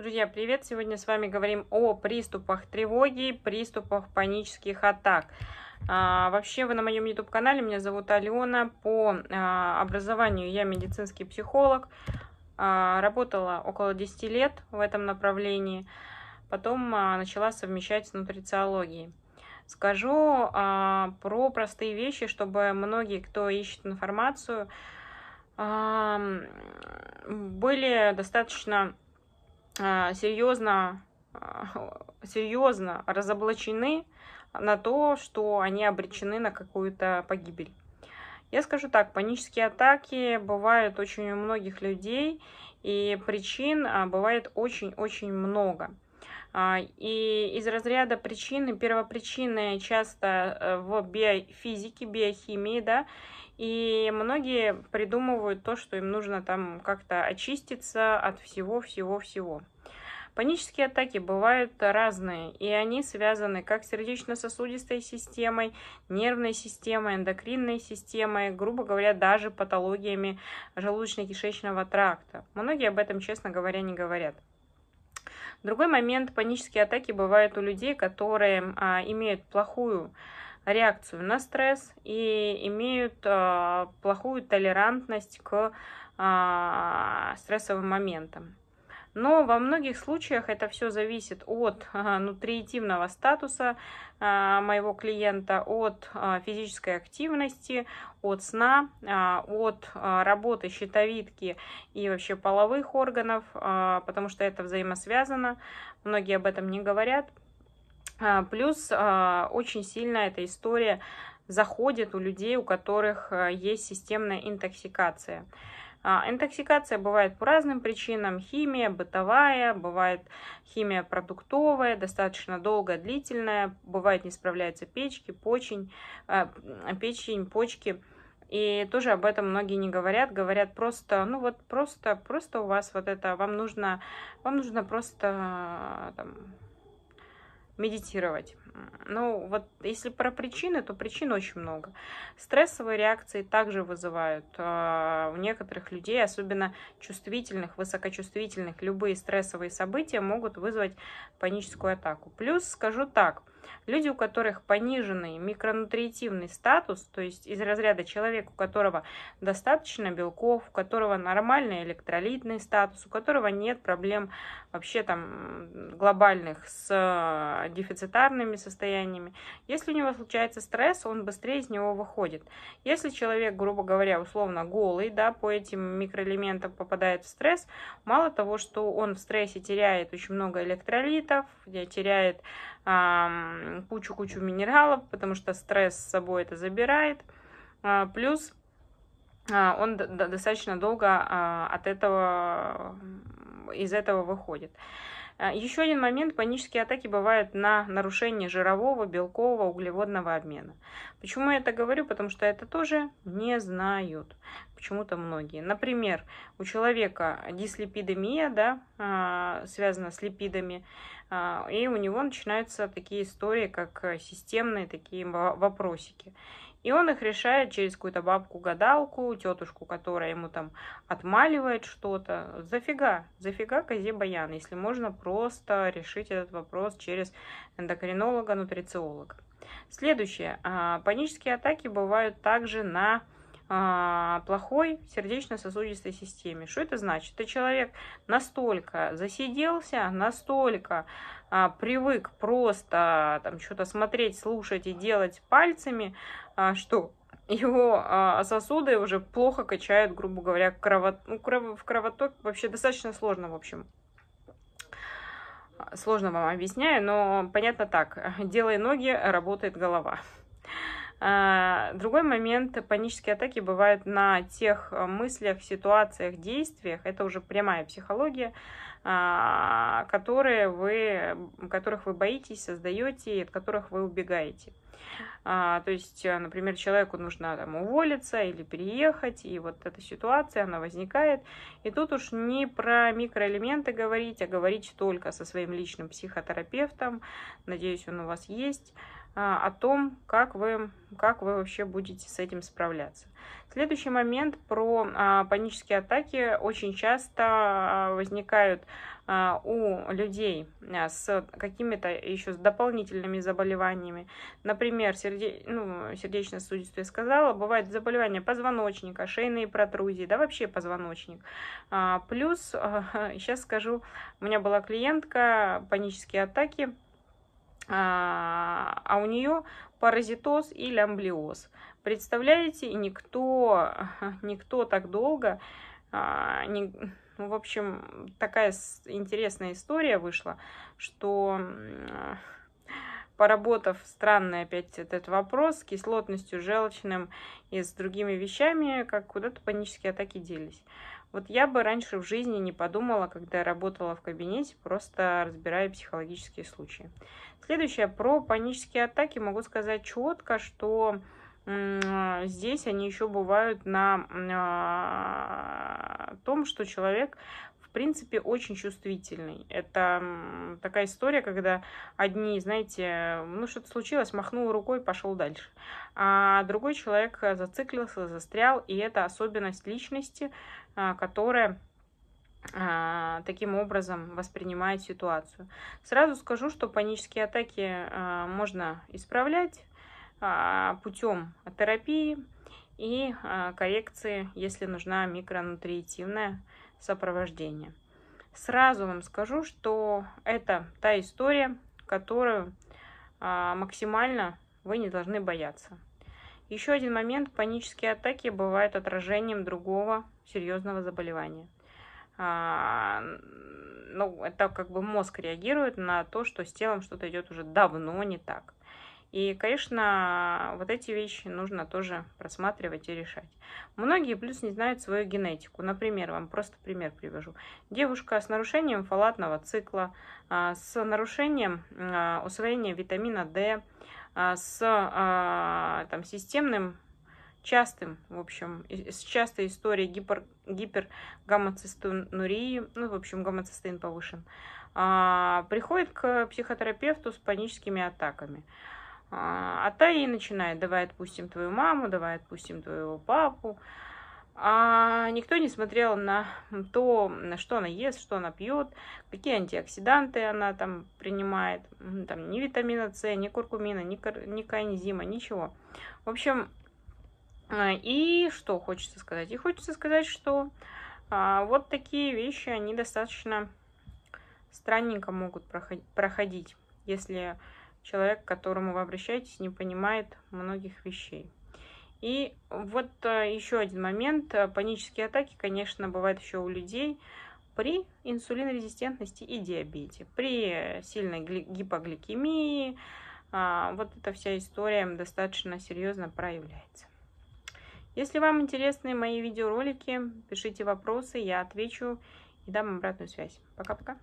Друзья, привет! Сегодня с вами говорим о приступах тревоги, приступах панических атак. А, вообще вы на моем YouTube-канале, меня зовут Алена, по а, образованию я медицинский психолог, а, работала около 10 лет в этом направлении, потом а, начала совмещать с нутрициологией. Скажу а, про простые вещи, чтобы многие, кто ищет информацию, а, были достаточно серьезно, а, серьезно разоблачены на то, что они обречены на какую-то погибель. Я скажу так, панические атаки бывают очень у многих людей, и причин а, бывает очень-очень много. И из разряда причины, первопричины часто э, в биофизике, биохимии, да, и многие придумывают то, что им нужно там как-то очиститься от всего-всего-всего. Панические атаки бывают разные, и они связаны как с сердечно-сосудистой системой, нервной системой, эндокринной системой, грубо говоря, даже патологиями желудочно-кишечного тракта. Многие об этом, честно говоря, не говорят. Другой момент, панические атаки бывают у людей, которые а, имеют плохую реакцию на стресс и имеют а, плохую толерантность к а, стрессовым моментам. Но во многих случаях это все зависит от нутриитивного статуса а, моего клиента, от а, физической активности, от сна, а, от работы щитовидки и вообще половых органов, потому что это взаимосвязано. Многие об этом не говорят. Плюс очень сильно эта история заходит у людей, у которых есть системная интоксикация. Интоксикация бывает по разным причинам. Химия бытовая, бывает химия продуктовая, достаточно долгая, длительная. Бывает не справляется печки, почень, печень, почки. И тоже об этом многие не говорят, говорят просто, ну вот просто, просто у вас вот это, вам нужно, вам нужно просто там, медитировать. Ну, вот если про причины, то причин очень много. Стрессовые реакции также вызывают э, у некоторых людей, особенно чувствительных, высокочувствительных, любые стрессовые события могут вызвать паническую атаку. Плюс скажу так, Люди, у которых пониженный микронутриитивный статус, то есть из разряда человека, у которого достаточно белков, у которого нормальный электролитный статус, у которого нет проблем вообще там глобальных с э, дефицитарными состояниями. Если у него случается стресс, он быстрее из него выходит. Если человек, грубо говоря, условно голый, да, по этим микроэлементам попадает в стресс, мало того, что он в стрессе теряет очень много электролитов, теряет кучу-кучу минералов, потому что стресс с собой это забирает. А, плюс а, он достаточно долго а, от этого, из этого выходит. Еще один момент, панические атаки бывают на нарушение жирового, белкового, углеводного обмена. Почему я это говорю? Потому что это тоже не знают почему-то многие. Например, у человека дислипидемия, да, связана с липидами, а, и у него начинаются такие истории, как системные такие вопросики. И он их решает через какую-то бабку-гадалку, тетушку, которая ему там отмаливает что-то. Зафига, зафига козе баян, если можно просто решить этот вопрос через эндокринолога, нутрициолога. Следующее. А, панические атаки бывают также на а, плохой сердечно-сосудистой системе. Что это значит? Это человек настолько засиделся, настолько а, привык просто там что-то смотреть, слушать и делать пальцами, что его а, сосуды уже плохо качают, грубо говоря, кровот... ну, кров... в кровоток. Вообще достаточно сложно, в общем. Сложно вам объясняю, но понятно так. Делай ноги, работает голова. А, другой момент, панические атаки бывают на тех э, мыслях, ситуациях, действиях, это уже прямая психология, а, которые вы, которых вы боитесь, создаете и от которых вы убегаете. А, то есть, э, например, человеку нужно там, уволиться или переехать, и вот эта ситуация, она возникает. И тут уж не про микроэлементы говорить, а говорить только со своим личным психотерапевтом. Надеюсь, он у вас есть о том, как вы, как вы вообще будете с этим справляться. Следующий момент про а, панические атаки. Очень часто а, возникают а, у людей а, с какими-то еще с дополнительными заболеваниями. Например, серде... ну, сердечно-сосудистую я сказала, бывают заболевания позвоночника, шейные протрузии, да вообще позвоночник. А, плюс, сейчас скажу, у меня была клиентка, панические атаки, а, а у нее паразитоз или амблиоз. Представляете, никто, никто так долго а, не, ну, в общем, такая интересная история вышла, что поработав странный опять этот вопрос с кислотностью, желчным и с другими вещами, как куда-то панические атаки делись. Вот я бы раньше в жизни не подумала, когда работала в кабинете, просто разбирая психологические случаи. Следующее, про панические атаки могу сказать четко, что здесь они еще бывают на а, том, что человек в принципе, очень чувствительный. Это такая история, когда одни, знаете, ну что-то случилось, махнул рукой, пошел дальше. А другой человек зациклился, застрял, и это особенность личности, а, которая а, таким образом воспринимает ситуацию. Сразу скажу, что панические атаки можно исправлять путем терапии и коррекции, если нужна микронутриитивная сопровождения. Сразу вам скажу, что это та история, которую а, максимально вы не должны бояться. Еще один момент. Панические атаки бывают отражением другого серьезного заболевания. А, ну, это как бы мозг реагирует на то, что с телом что-то идет уже давно не так. И, конечно, вот эти вещи нужно тоже просматривать и решать. Многие плюс не знают свою генетику. Например, вам просто пример привожу. Девушка с нарушением фолатного цикла, а, с нарушением а, усвоения витамина D, а, с там, системным частым, в общем, с частой историей гипер, гипергаммацистонурии, ну, в общем, гомоцистеин повышен, приходит к психотерапевту с паническими атаками. А, а та и начинает, давай отпустим твою маму, давай отпустим твоего папу. А никто не смотрел на то, на что она ест, что она пьет, какие антиоксиданты она там принимает, там ни витамина С, ни куркумина, ни, ни кайнезима, ничего. В общем, а, и что хочется сказать? И хочется сказать, что а, вот такие вещи, они достаточно странненько могут проходить, если человек, к которому вы обращаетесь, не понимает многих вещей. И вот э, еще один момент. Панические атаки, конечно, бывают еще у людей при инсулинорезистентности и диабете, при сильной гипогликемии. А, вот эта вся история достаточно серьезно проявляется. Если вам интересны мои видеоролики, пишите вопросы, я отвечу и дам обратную связь. Пока-пока.